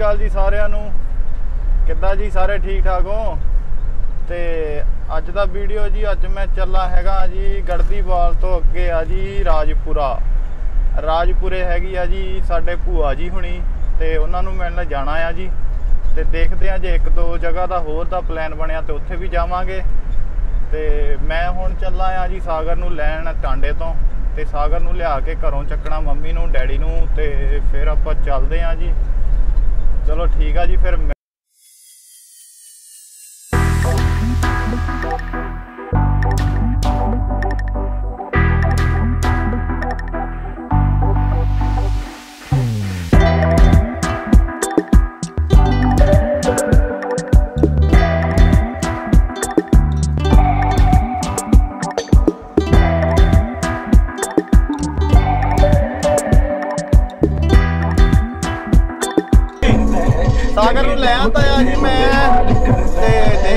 ਅਕਾਲ ਜੀ ਸਾਰਿਆਂ ਨੂੰ। ਕਿੱਦਾਂ ਜੀ ਸਾਰੇ ਠੀਕ ਠਾਕ ਹੋ? ਤੇ ਅੱਜ ਦਾ ਵੀਡੀਓ ਜੀ, ਅੱਜ ਮੈਂ ਚੱਲਾ ਹੈਗਾ ਜੀ ਗੜਦੀਵਾਲ ਤੋਂ ਅੱਗੇ ਆ ਜੀ ਰਾਜਪੁਰਾ। ਰਾਜਪੁਰੇ ਹੈਗੀ ਆ ਜੀ ਸਾਡੇ ਭੂਆ ਜੀ ਹੁਣੀ ਤੇ ਉਹਨਾਂ ਨੂੰ ਮਿਲਣ ਜਾਣਾ ਆ ਜੀ। ਤੇ ਦੇਖਦੇ ਆ ਜੇ ਇੱਕ ਦੋ ਜਗ੍ਹਾ ਦਾ ਹੋਰ ਦਾ ਪਲਾਨ ਬਣਿਆ ਤੇ ਉੱਥੇ ਵੀ ਜਾਵਾਂਗੇ। ਤੇ ਮੈਂ ਹੁਣ ਚੱਲਾ ਆ ਜੀ ਸਾਗਰ ਨੂੰ ਲੈਣ ਟਾਂਡੇ ਤੋਂ ਤੇ ਸਾਗਰ ਨੂੰ ਲਿਆ ਕੇ ਘਰੋਂ ਚੱਕਣਾ ਮੰਮੀ ਨੂੰ, ਡੈਡੀ ਨੂੰ ਤੇ ਫਿਰ ਆਪਾਂ ਚੱਲਦੇ ਆ ਜੀ। ਚਲੋ ਠੀਕ ਆ ਜੀ ਫਿਰ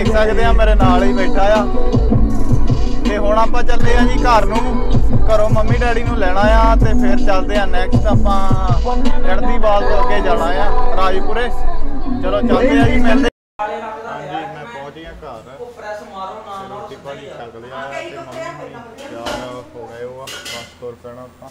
ਦੇਖ ਸਕਦੇ ਆ, ਮੇਰੇ ਨਾਲ ਹੀ ਬੈਠਾ ਆ। ਤੇ ਹੁਣ ਆਪਾਂ ਚੱਲੇ ਆ ਜੀ ਘਰ ਨੂੰ। ਘਰੋਂ ਮੰਮੀ ਡੈਡੀ ਨੂੰ ਲੈਣਾ ਆ ਤੇ ਫਿਰ ਚੱਲਦੇ ਆ ਨੈਕਸਟ ਆਪਾਂ ਗੜਦੀਵਾਲ ਤੋਂ ਅੱਗੇ ਜਾਣਾ ਆ, ਰਾਜਪੁਰੇ। ਚਲੋ ਚੱਲਦੇ ਆ ਜੀ, ਮਿਲਦੇ ਮੈਂ ਪਹੁੰਚ ਗਿਆ ਘਰ। ਤੇ ਰੋਟੀ ਪਾਣੀ ਛਕ ਲਿਆ ਤੇ ਮੰਮੀ ਹੁਣੀ ਹੋ ਗਏ ਉਹ ਬਸ ਤੁਰ ਪੈਣਾ ਆਪਾਂ।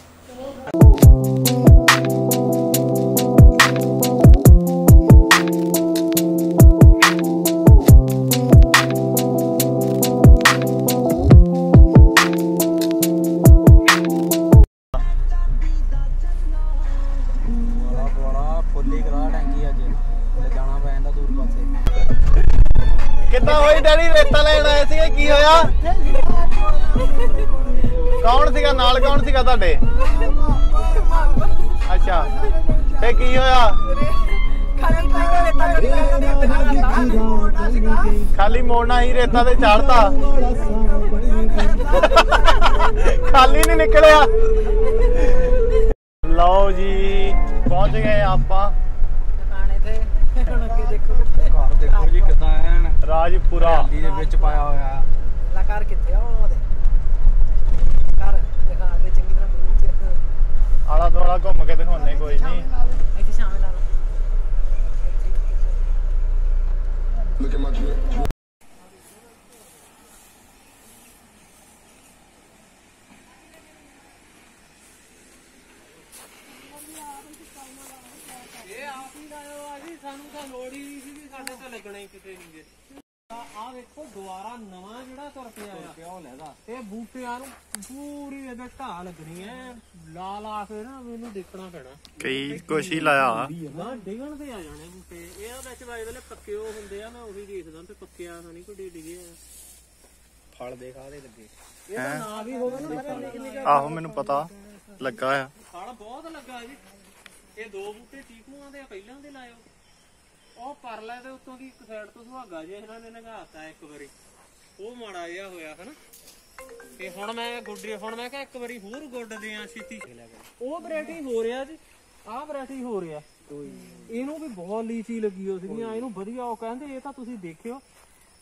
ਦੂਰ ਪਾਸੇ ਕਿੱਦਾਂ ਹੋਈ ਡੈਡੀ? ਰੇਤਾ ਲੈਣ ਆਏ ਸੀਗੇ, ਕੀ ਹੋਇਆ? ਕੌਣ ਸੀਗਾ? ਨਾਲ ਕੌਣ ਸੀਗਾ ਤੁਹਾਡੇ? ਅੱਛਾ। ਤੇ ਕੀ ਹੋਇਆ? ਖਾਲੀ ਮੋੜਨਾ ਹੀ ਰੇਤਾ ਤੇ ਚੜਤਾ। ਖਾਲੀ ਨਹੀਂ ਨਿਕਲਿਆ। ਲਓ ਜੀ, ਪਹੁੰਚ ਗਏ ਆਪਾਂ। ਘਰ ਦੇਖੋ ਜੀ ਕਿਦਾਂ ਐਨ ਰਾਜਪੁਰਾ। ਹਲਦੀ ਦੇ ਵਿੱਚ ਪਾਇਆ ਹੋਇਆ। ਲਕਾਰ ਕਿੱਥੇ ਆ ਉਹਦੇ? ਕਰ ਦਿਖਾ ਦੇ ਚੰਗੀ ਤਰ੍ਹਾਂ ਮੂੰਹ ਚ। ਆਲਾ ਦੁਆਲਾ ਘੁੰਮ ਕੇ ਦਿਖਾਉਣੇ ਕੋਈ ਨਹੀਂ। ਇਹ ਆਪ ਹੀ ਲਾਇਓ ਆ ਜੀ ਸਾਨੂੰ ਤਾਂ ਲੋੜ ਹੀ ਨਹੀਂ ਸੀ ਵੀ ਸਾਡੇ ਤੇ ਲੱਗਣਾ ਹੀ ਕਿਤੇ ਨਹੀਂ ਗੇ। ਆ ਵੇਖੋ ਦੁਆਰਾ ਨਵਾਂ ਜਿਹੜਾ ਤੁਰ ਪਿਆ ਆ। ਕਿਉਂ ਲੈਦਾ ਇਹ ਬੂਟਿਆਂ ਨੂੰ ਪੂਰੀ ਇਹਦੇ ਢਾਹ ਲੱਗਣੀ ਐ। ਲਾ ਲਾ ਕੇ ਨਾ ਮੈਨੂੰ ਦੇਖਣਾ ਪੈਣਾ। ਕਈ ਕੁਛ ਹੀ ਲਾਇਆ ਨਾ ਡਿਗਣ ਤੇ ਆ ਜਾਣੇ ਬੂਟੇ। ਇਹ ਵਿੱਚ ਪੱਕੇ ਉਹ ਹੁੰਦੇ ਆ ਮੈਂ ਉਹੀ ਦੇਖਦਾ ਤੇ ਪੱਕਿਆ ਤਾਂ ਨਹੀਂ ਕੋਈ ਡਿਗੇ ਆ। ਫਲ ਦੇਖਾ ਦੇ ਲੱਗੇ। ਇਹਦਾ ਨਾਂ ਵੀ ਹੋਵੇ ਨਾ ਪਤਾ ਨਿਕ ਨਿਕ ਆਹੋ ਮੈਨੂੰ ਪਤਾ। ਲੱਗਾ ਆ। ਫਲ ਬਹੁਤ ਲੱਗਾ ਜੀ। ਇਹ ਦੋ ਬੂਟੇ ਚੀਕੂਆਂ ਦੇ ਆ, ਪਹਿਲਾਂ ਦੇ ਲਾਇਓ। ਉਹ ਪਰਲੇ ਦੇ ਉੱਤੋਂ ਦੀ ਇੱਕ ਸਾਈਡ ਤੋਂ ਸੁਹਾਗਾ ਜੇ ਇਹਨਾਂ ਨੇ ਨਗਾਤਾ ਇੱਕ ਵਾਰੀ। ਉਹ ਮਾੜਾ ਜਿਹਾ ਹੋਇਆ ਹਨਾ। ਤੇ ਹੁਣ ਮੈਂ ਗੁੱਡੀ ਹੁਣ ਮੈਂ ਕਿਹਾ ਇੱਕ ਵਾਰੀ ਹੋਰ ਗੁੱਡਦੇ ਆ ਛੇਤੀ। ਉਹ ਵੈਰਾਈਟੀ ਹੋ ਰਿਹਾ ਜੀ। ਆਹ ਵੈਰਾਈਟੀ ਹੋ ਰਿਹਾ। ਇਹਨੂੰ ਵੀ ਬਹੁਤ ਲੀਚੀ ਲੱਗੀ ਹੋ ਸੀਗੀਆਂ ਇਹਨੂੰ ਵਧੀਆ ਉਹ ਕਹਿੰਦੇ ਇਹ ਤਾਂ ਤੁਸੀਂ ਦੇਖਿਓ।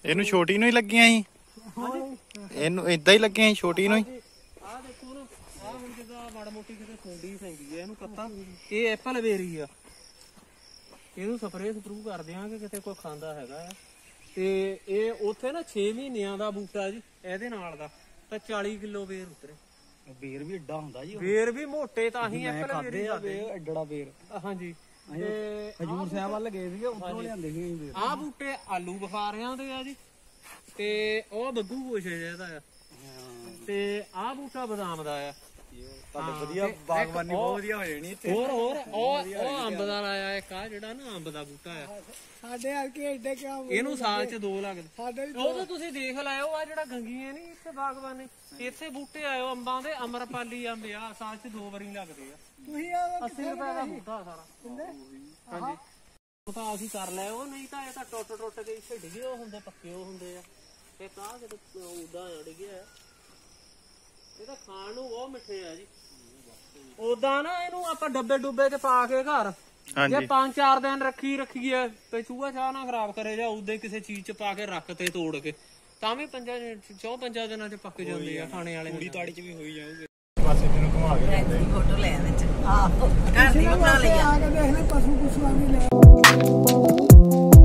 ਇਹਨੂੰ ਛੋਟੀ ਨੂੰ ਹੀ ਲੱਗੀਆਂ ਸੀ। ਇਹਨੂੰ ਇਦਾਂ ਹੀ ਲੱਗੀਆਂ ਸੀ ਛੋਟੀ ਨੂੰ ਹੀ ਆਹ ਦੇਖੋ ਨਾ ਆਹ ਹੁਣ ਜਿੱਦਾਂ ਮਾੜਾ ਮੋਟੀ ਕਿਤੇ ਖੁੰਡੀ ਪੈਂਦੀ ਹੈ ਇਹਨੂੰ ਪੱਤਾ ਇਹ ਐਪਲ ਬੇਰੀ ਆ। ਇਹਨੂੰ ਸਪਰੇਅ ਸਪਰੂ ਕਰ ਦਿਆਂਗੇ ਕਿਤੇ ਕੋਈ ਖਾਂਦਾ ਹੈਗਾ ਆ। ਤੇ ਇਹ ਉੱਥੇ ਨਾ 6 ਮਹੀਨਿਆਂ ਦਾ ਬੂਟਾ ਜੀ ਇਹਦੇ ਨਾਲ ਦਾ ਤਾਂ 40 ਕਿਲੋ ਬੇਰ ਉਤਰੇ। ਬੇਰ ਵੀ ਏਡਾ ਹੁੰਦਾ ਜੀ ਬੇਰ ਵੀ ਮੋਟੇ ਤਾਂ ਹੀ ਮੈਂ ਐਪਲ ਬੇਰੀ ਖਾਦੇ ਆ ਖਾਦੇ ਬੇਰ ਐਡੜਾ ਬੇਰ ਹਾਂਜੀ। ਤੇ ਹਜੂਰ ਸਾਹਿਬ ਵੱਲ ਗਏ ਸੀਗੇ ਉੱਥੋਂ ਲਿਆਂਦੇ ਸੀ ਬੇਰ ਆਹ ਬੂਟੇ ਆਲੂ ਬੁਖਾਰਿਆਂ ਦੇ ਆ ਜੀ। ਤੇ ਉਹ ਬੱਗੂ ਪੋਸ਼ੇ ਜਿਹਦਾ ਆ। ਤੇ ਆਹ ਬੂਟਾ ਬਦਾਮ ਦਾ ਆ। ਤੁਹਾਡੇ ਵਧੀਆ ਬਾਗਬਾਨੀ ਬਹੁਤ ਵਧੀਆ ਹੋ ਜਾਣੀ ਇੱਥੇ। ਹੋਰ ਹੋਰ ਉਹ ਉਹ ਅੰਬ ਦਾ ਲਾਇਆ ਇੱਕ ਆ ਜਿਹੜਾ ਨਾ ਅੰਬ ਦਾ ਬੂਟਾ ਆ। ਸਾਡੇ ਹਲਕੇ ਐਡੇ ਕਿਉਂ ਇਹਨੂੰ ਸਾਲ ਚ ਦੋ ਲੱਗਦੇ। ਸਾਡੇ ਉਹ ਤਾਂ ਤੁਸੀਂ ਦੇਖ ਲਾਇਓ ਆ ਜਿਹੜਾ ਗੰਗੀਆਂ ਨਹੀਂ ਇੱਥੇ ਬਾਗਬਾਨੀ। ਇੱਥੇ ਬੂਟੇ ਆਇਓ ਅੰਬਾਂ ਦੇ ਅਮਰਪਾਲੀ ਅੰਬ ਆ ਸਾਲ ਚ ਦੋ ਵਾਰੀ ਲੱਗਦੇ ਆ। ਤੁਸੀਂ ਆ 80 ਰੁਪਏ ਦਾ ਬੂਟਾ ਸਾਰਾ। ਹਾਂਜੀ। ਉਹ ਤਾਂ ਅਸੀਂ ਕਰ ਲਿਆ ਉਹ ਨਹੀਂ ਤਾਂ ਇਹ ਤਾਂ ਟੁੱਟ ਟੁੱਟ ਕੇ ਇੱਥੇ ਡਿੱਗੇ ਹੁੰਦੇ ਪੱਕੇ ਉਹ ਹੁੰਦੇ ਆ। ਇਹ ਤਾਂ ਕਿਤੇ ਉਦਾਂ ਆ। ਡਿੱਗਿਆ ਇਹ ਤਾਂ ਖਾਣ ਨੂੰ ਬਹੁਤ ਮਿੱਠੇ ਆ ਜੀ। ਉਦਾਂ ਨਾ ਇਹਨੂੰ ਆਪਾਂ ਡੱਬੇ ਡੁੱਬੇ ਚ ਪਾ ਕੇ ਘਰ ਜੇ ਪੰਜ ਚਾਰ ਦਿਨ ਰੱਖੀ ਰੱਖੀਏ ਤੇ ਚੂਹਾ ਚਾਹ ਨਾ ਖਰਾਬ ਕਰੇ ਜਾਂ ਉਦੇ ਕਿਸੇ ਚੀਜ਼ ਚ ਪਾ ਕੇ ਰੱਖ ਤੇ ਤੋੜ ਕੇ ਤਾਂ ਵੀ ਪੰਜਾਂ ਚੌ ਪੰਜਾਂ ਦਿਨਾਂ ਚ ਪੱਕ ਜਾਂਦੇ ਆ ਖਾਣੇ ਵਾਲੇ ਪੂਰੀ ਤਾੜੀ ਚ ਵੀ ਹੋਈ ਜਾਊਗੀ। ਪਾਸੇ ਜਿਹਨੂੰ ਘੁਮਾ ਕੇ ਫਰੈਂਡ ਦੀ ਫੋਟੋ ਲੈ ਵਿੱਚ ਆਹੋ। ਘਰ ਦੀ ਬਣਾ ਲਈ ਆ। ਆ ਕੇ ਦੇਖ ਲੈ ਪਸ਼ੂ ਪਸ਼ੂ ਆ ਵੀ ਲੈ।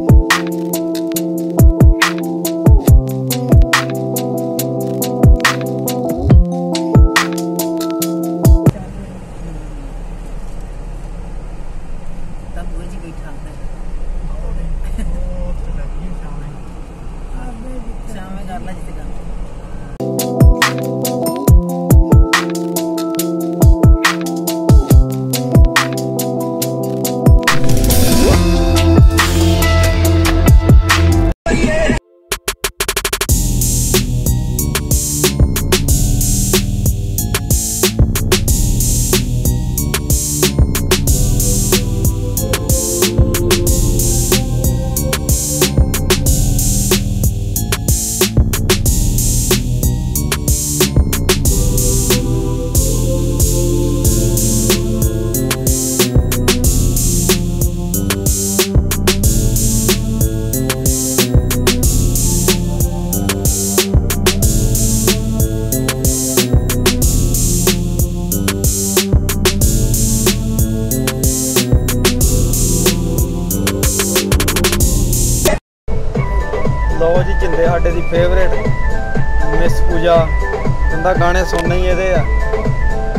ਕਹਿੰਦਾ ਗਾਣੇ ਸੁਣਨੇ ਹੀ ਇਹਦੇ ਆ।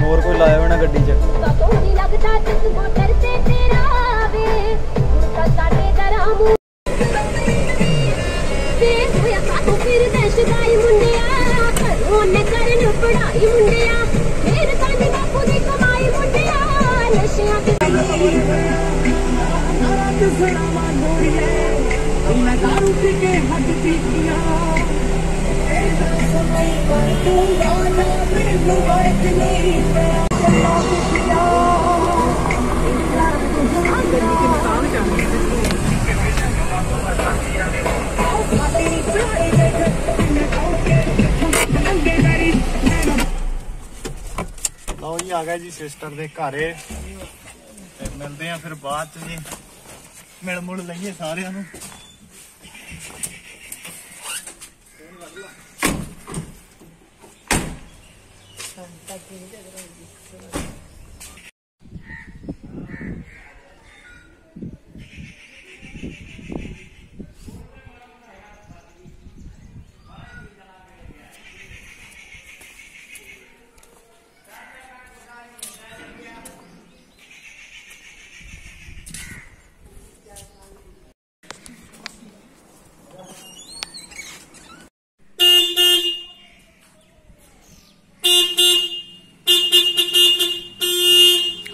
ਹੋਰ ਕੋਈ ਲਾਇਆ ਹੋਣਾ ਗੱਡੀ 'ਚ। ਕਦੋਂ ਨਹੀਂ ਲੱਗਦਾ ਜਿਸ ਮੋਟਰ ਤੇ ਤੇਰਾ ਵੇ ਹੁਣ ਤਾਂ ਸਾਡੇ ਦਰਾਂ ਮੂੰਹ ਤੇ ਹੋਇਆ ਕਾਹਤੋਂ ਲਓ ਜੀ, ਆ ਗਿਆ ਜੀ ਸਿਸਟਰ ਦੇ ਘਰੇ। ਤੇ ਮਿਲਦੇ ਆ ਫਿਰ ਬਾਅਦ ਚ ਜੀ। ਮਿਲ ਮੁਲ ਲਈਏ ਸਾਰਿਆਂ ਨੂੰ।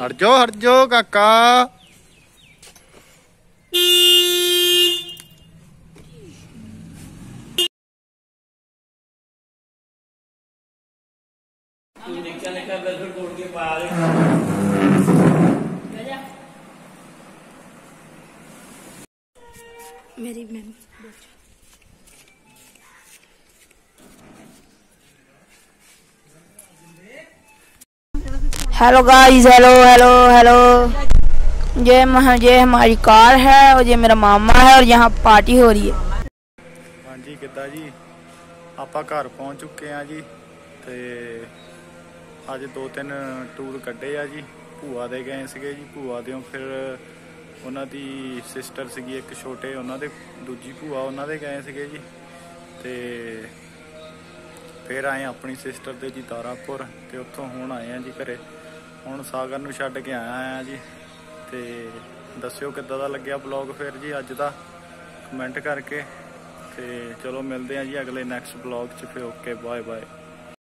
हट जाओ हट जाओ काका मेरी ma'am hello guys hello hello hello ये मह- ये हमारी कार है और ये मेरा मामा है और यहाँ पार्टी हो रही है ਹਾਂਜੀ ਕਿੱਦਾਂ ਜੀ ਆਪਾਂ ਘਰ ਪਹੁੰਚ ਚੁੱਕੇ ਆ ਜੀ ਤੇ ਅੱਜ ਦੋ ਤਿੰਨ ਟੂਰ ਕੱਢੇ ਆ ਜੀ ਭੂਆ ਦੇ ਗਏ ਸੀਗੇ ਜੀ ਭੂਆ ਦੇੋਂ ਫਿਰ ਉਹਨਾਂ ਦੀ ਸਿਸਟਰ ਸੀਗੀ ਇੱਕ ਛੋਟੇ ਉਹਨਾਂ ਦੇ ਦੂਜੀ ਭੂਆ ਉਹਨਾਂ ਦੇ ਗਏ ਸੀਗੇ ਜੀ ਤੇ ਫਿਰ ਆਏ ਆਪਣੀ ਸਿਸਟਰ ਦੇ ਜੀ ਤਾਰਾਪੁਰ ਤੇ ਉੱਥੋਂ ਹੁਣ ਆਏ ਆ ਜੀ ਘਰੇ ਹੁਣ ਸਾਗਰ ਨੂੰ ਛੱਡ ਕੇ ਆਇਆ ਆ ਜੀ। ਤੇ ਦੱਸਿਓ ਕਿੱਦਾਂ ਦਾ ਲੱਗਿਆ ਬਲੌਗ ਫਿਰ ਜੀ ਅੱਜ ਦਾ? ਕਮੈਂਟ ਕਰਕੇ। ਤੇ ਚਲੋ ਮਿਲਦੇ ਆ ਜੀ ਅਗਲੇ ਨੈਕਸਟ ਬਲੌਗ 'ਚ। ਫਿਰ ਓਕੇ ਬਾਏ ਬਾਏ